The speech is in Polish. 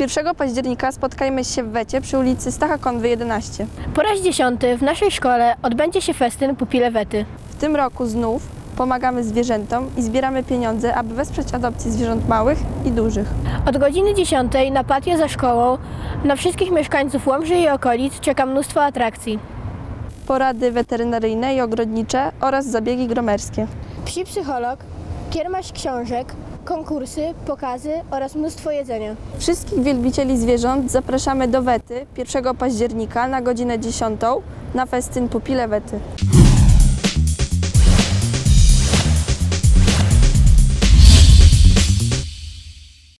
1 października spotkajmy się w Wecie przy ulicy Stacha Konwy 11. Po raz dziesiąty w naszej szkole odbędzie się festyn Pupile Wety. W tym roku znów pomagamy zwierzętom i zbieramy pieniądze, aby wesprzeć adopcję zwierząt małych i dużych. Od godziny 10 na patio za szkołą na wszystkich mieszkańców Łomży i okolic czeka mnóstwo atrakcji. Porady weterynaryjne i ogrodnicze oraz zabiegi gromerskie. Psi psycholog, kiermaś książek, konkursy, pokazy oraz mnóstwo jedzenia. Wszystkich wielbicieli zwierząt zapraszamy do Wety 1 października na godzinę 10 na festyn Pupile Wety.